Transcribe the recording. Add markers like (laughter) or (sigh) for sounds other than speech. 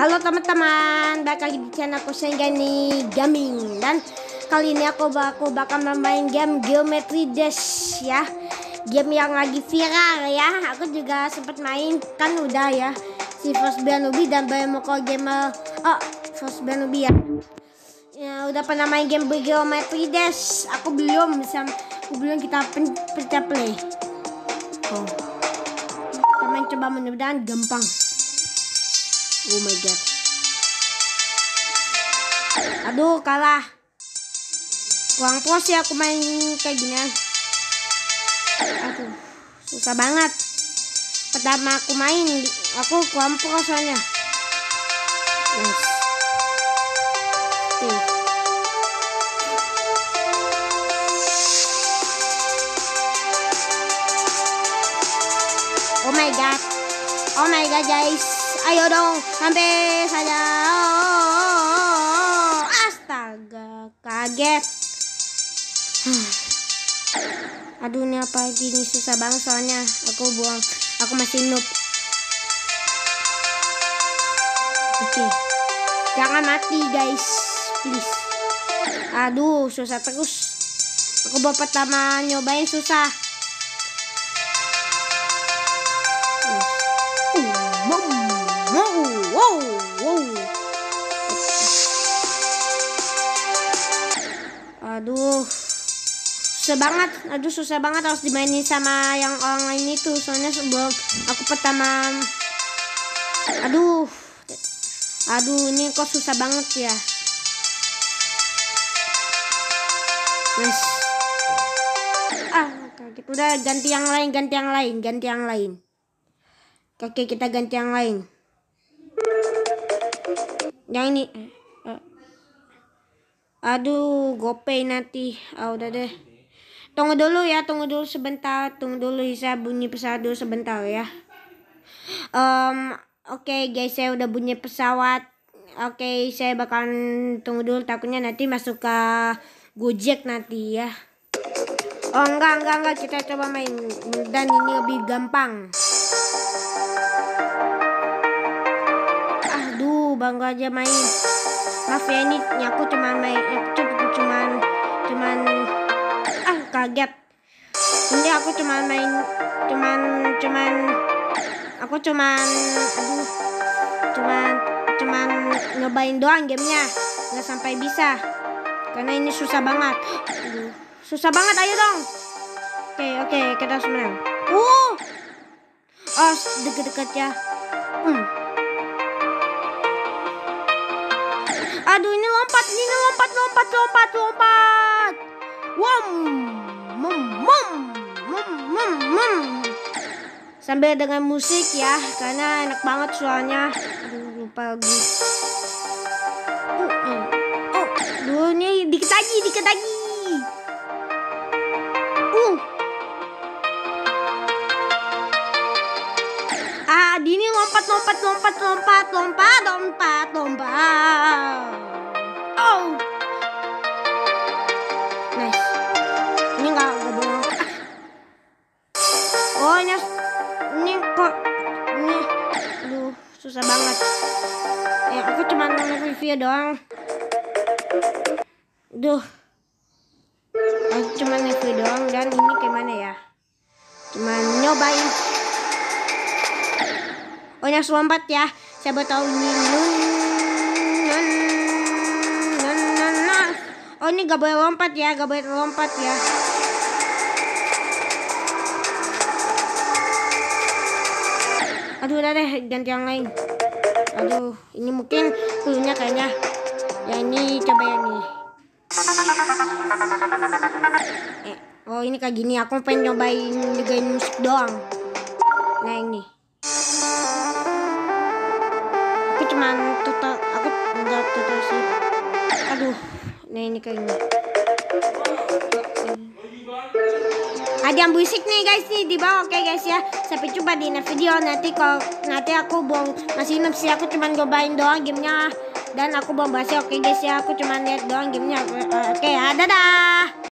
Halo teman-teman, balik lagi di channel aku Senggani Gaming. Dan kali ini aku, aku bakal bermain game Geometry Dash ya. Game yang lagi viral ya. Aku juga sempat main, kan udah ya. Si First Banubi dan Bayamoko Gamer. Oh, First Banubi ya. Ya udah pernah main game Geometry Dash. Aku belum, bisa aku belum kita pen, pecah play. Oh. Kita main coba mudah-mudahan gampang Oh my god. Aduh, kalah. Kurang puas ya aku main kayak gini. Aduh, susah banget. Pertama aku main, aku kurang puas soalnya. Yes. Oh my god. Oh my god, guys. Ayo dong, sampai saja. Astaga, kaget. (sighs) Aduh, ini apa gini susah banget soalnya aku buang. Aku masih noob. Oke. Jangan mati, guys. Please. Aduh, susah terus. Aku baru pertama nyobain susah. Susah banget. Aduh susah banget harus dimainin sama yang orang lain itu. Soalnya sebelum aku pertama Aduh. Aduh, ini kok susah banget ya. Nice. Ah, kaget. Udah ganti yang lain, ganti yang lain, ganti yang lain. Oke, kita ganti yang lain yang ini aduh gopay nanti ah udah deh tunggu dulu ya tunggu dulu sebentar tunggu dulu bisa bunyi pesawat dulu sebentar ya. Um, oke okay, guys saya udah bunyi pesawat. Oke okay, saya bakalan tunggu dulu takutnya nanti masuk ke gojek nanti ya. Oh enggak enggak enggak kita coba main. Dan ini lebih gampang. Bangga aja main. Maaf ya ini aku cuma main kaget ini aku cuma main cuman cuman aku cuman aduh cuman cuman nyobain doang gamenya. Nggak sampai bisa karena ini susah banget. Susah banget ayo dong. Oke oke kita harus menang. Uh! Oh deket-deket ya. Hmm. Aduh ini lompat, ini lompat, lompat, lompat, lompat. Wom, mom, mom. Sambil dengan musik ya, karena enak banget suaranya. Aduh lupa. Uh, uh, oh, aduh ini dikit lagi, dikit lagi. Uh. Ah, lompat, lompat, lompat, lompat, lompat, susah banget. Ya, aku cuma review doang. Duh. Aku cuma review doang dan ini gimana ya? Cuman nyobain. Oh, ini harus lompat ya. Siapa tahu ini Oh ini gak boleh lompat ya, gak boleh lompat ya. Aduh udah deh ganti yang lain. Aduh ini mungkin cluenya kayaknya. Ya ini coba yang ini. Eh, oh ini kayak gini. Aku pengen nyobain dengerin musik doang. Nah ini. Aku cuman total. Aku enggak total sih. Aduh. Nah ini kayaknya. Ada yang berisik nih guys nih di bawah oke guys ya. Sampai jumpa di next video. Nanti kalau nanti aku buang masih inap sih aku cuman cobain doang gamenya. Dan aku buang bahasa oke guys ya aku cuman lihat doang gamenya. Oke okay, ya dadah